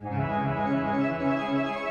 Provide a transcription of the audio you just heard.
Música